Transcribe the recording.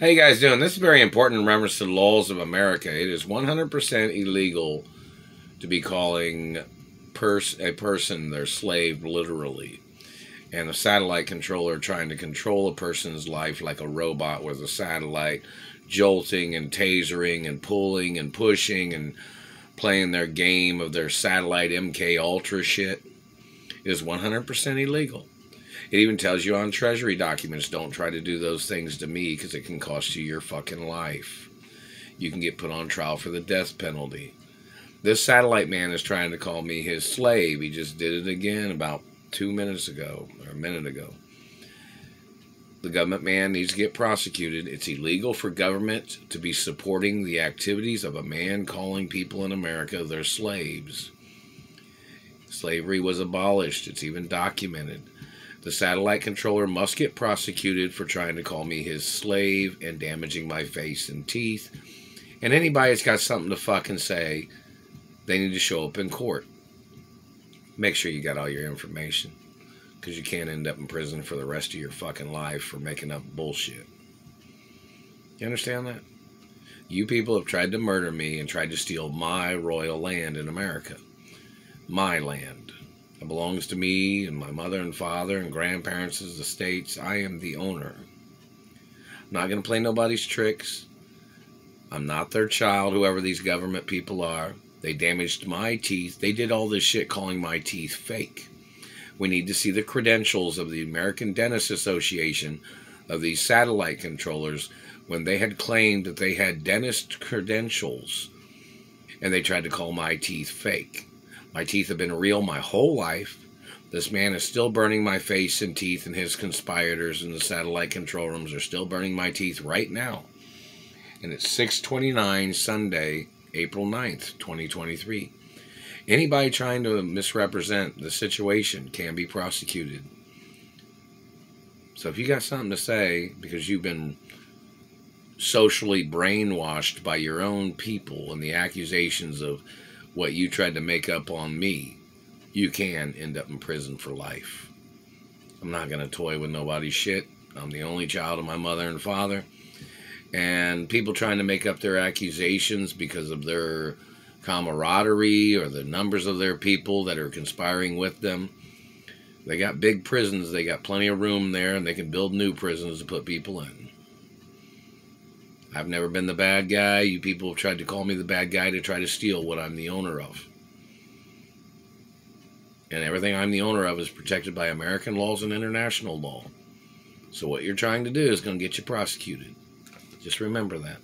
How you guys doing? This is very important in reference to the laws of America. It is 100% illegal to be calling pers- a person their slave literally. And a satellite controller trying to control a person's life like a robot with a satellite, jolting and tasering and pulling and pushing and playing their game of their satellite MK Ultra shit is 100% illegal. It even tells you on treasury documents don't try to do those things to me because it can cost you your fucking life. You can get put on trial for the death penalty. This satellite man is trying to call me his slave. He just did it again about two minutes ago or a minute ago. The government man needs to get prosecuted. It's illegal for government to be supporting the activities of a man calling people in America their slaves. Slavery was abolished. It's even documented. The satellite controller must get prosecuted for trying to call me his slave and damaging my face and teeth. And anybody that's got something to fucking say, they need to show up in court. Make sure you got all your information. Because you can't end up in prison for the rest of your fucking life for making up bullshit. You understand that? You people have tried to murder me and tried to steal my royal land in America. My land. It belongs to me and my mother and father and grandparents' estates. I am the owner. I'm not going to play nobody's tricks. I'm not their child, whoever these government people are. They damaged my teeth. They did all this shit calling my teeth fake. We need to see the credentials of the American Dentist Association of these satellite controllers when they had claimed that they had dentist credentials and they tried to call my teeth fake. My teeth have been real my whole life. This man is still burning my face and teeth, and his conspirators in the satellite control rooms are still burning my teeth right now. And it's 629 Sunday, April 9th, 2023. Anybody trying to misrepresent the situation can be prosecuted. So if you got something to say because you've been socially brainwashed by your own people and the accusations of what you tried to make up on me, you can end up in prison for life. I'm not going to toy with nobody's shit. I'm the only child of my mother and father. And people trying to make up their accusations because of their camaraderie or the numbers of their people that are conspiring with them. They got big prisons, they got plenty of room there, and they can build new prisons to put people in. I've never been the bad guy. You people have tried to call me the bad guy to try to steal what I'm the owner of. And everything I'm the owner of is protected by American laws and international law. So what you're trying to do is going to get you prosecuted. Just remember that.